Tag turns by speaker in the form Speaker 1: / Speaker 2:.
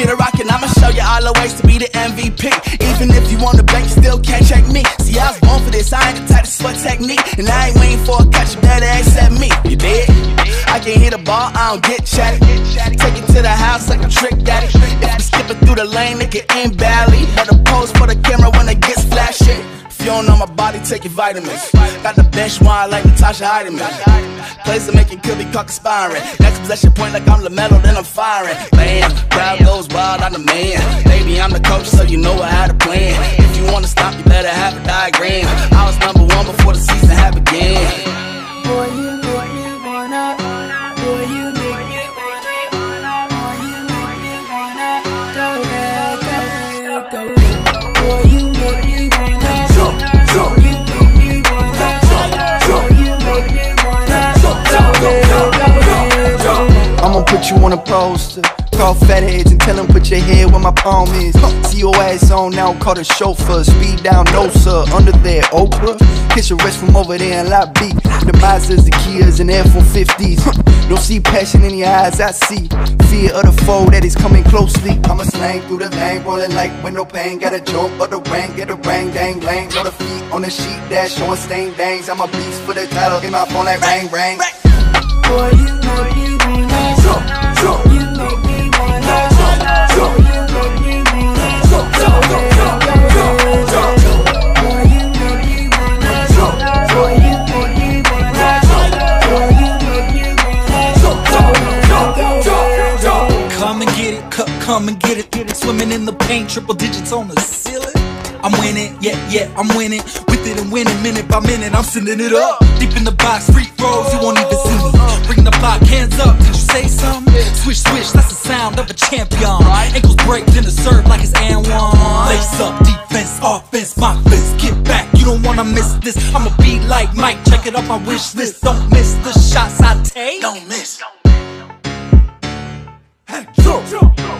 Speaker 1: me the rock and I'ma show you all the ways to be the MVP. Even if you want the bank, still can't check me. See, I was born for this, I ain't the type to sweat technique. And I ain't waiting for a catch, you better accept me. You did? I can hit a ball, I don't get chatty. Take it to the house like a trick daddy. If I'm skipping through the lane, nigga, in badly. Better pose for the camera don't know my body, take your vitamins. Got the bench wine like Natisha Hiedeman. Plays to make it could be caught conspiring. Next possession point like I'm LaMelo, then I'm firing. Bam, crowd goes wild, I'm the man. Baby, I'm the coach, so you know how to plan. If you wanna stop, you better have a diagram. I was number one before the season had began.
Speaker 2: Boy, you wanna. Boy, you wanna. Boy, you make wanna. Go go go you
Speaker 3: on a poster. Call fat heads and tell them put your head where my palm is. See your ass on now, call the chauffeur. Speed down, no sir, under there, Oprah. Kiss your rest from over there in Lot B. The Mazdas, the Kias, and Air 450s. Don't see passion in your eyes, I see fear of the foe that is coming closely. I'ma slang through the lane, rolling like window pane. Got a jump of the rain, get a ring, dang, lane. Know the feet on the sheet, dash, showing stain, dangs. I'm a beast for the title, get my phone like rang, ring.
Speaker 4: Come and get it, get it. Swimming in the paint, triple digits on the ceiling. I'm winning, yeah, yeah, I'm winning. With it and winning, minute by minute, I'm sending it up. Deep in the box, free throws, you won't even see me. Bring the block, hands up, did you say something? Swish, swish, that's the sound of a champion. Ankles break, then the serve like it's and one. Lace up, defense, offense, my fist, get back. You don't wanna miss this. I'ma be like Mike, check it off my wish list. Don't miss the shots I take.
Speaker 1: Don't miss.
Speaker 5: Jump, jump.